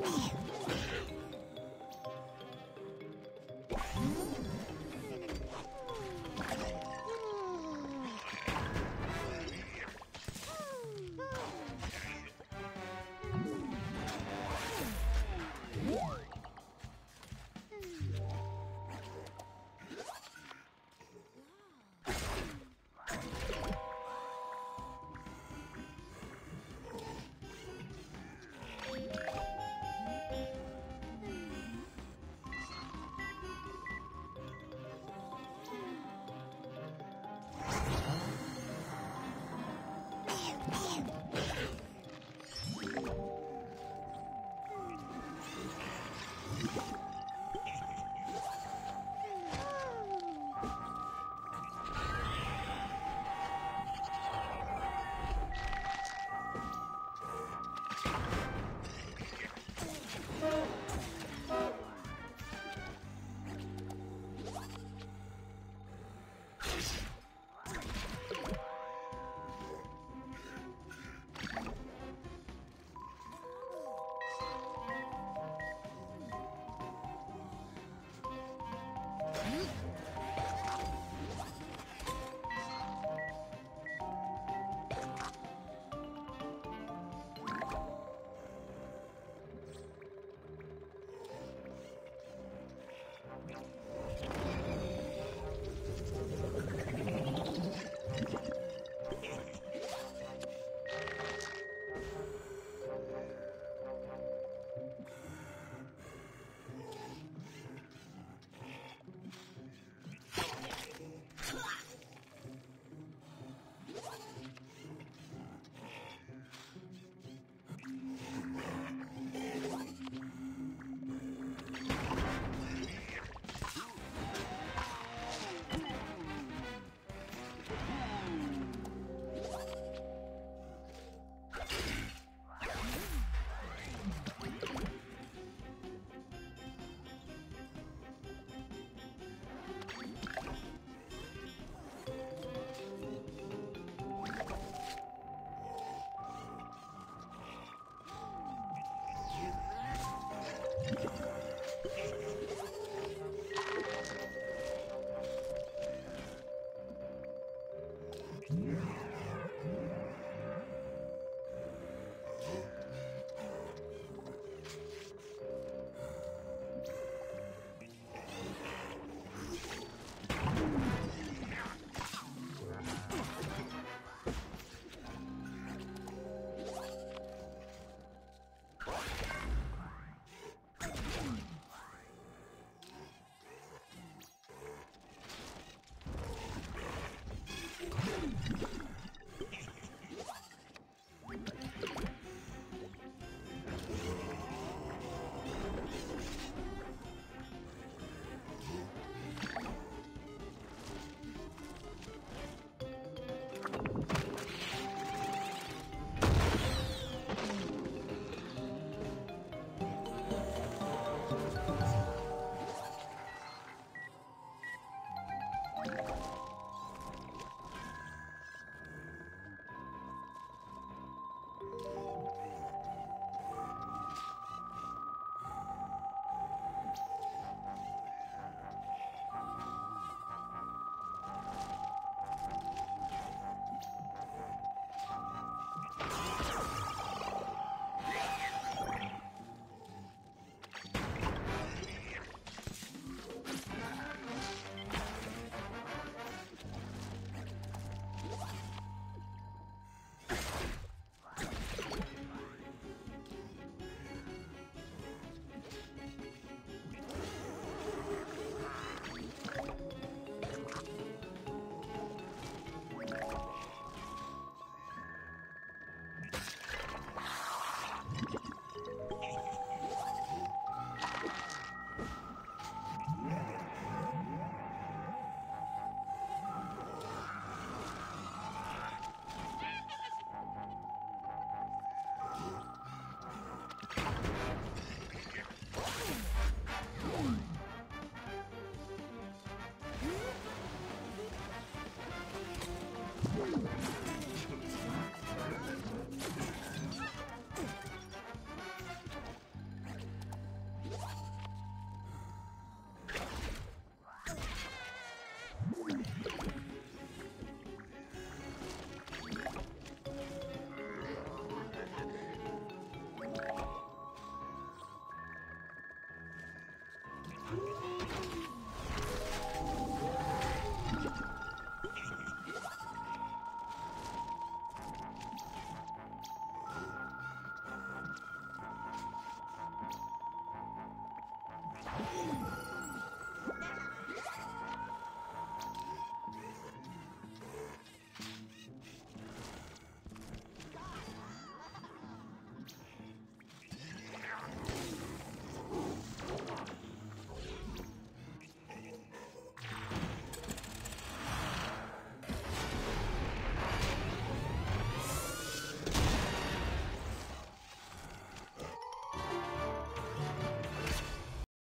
Wow.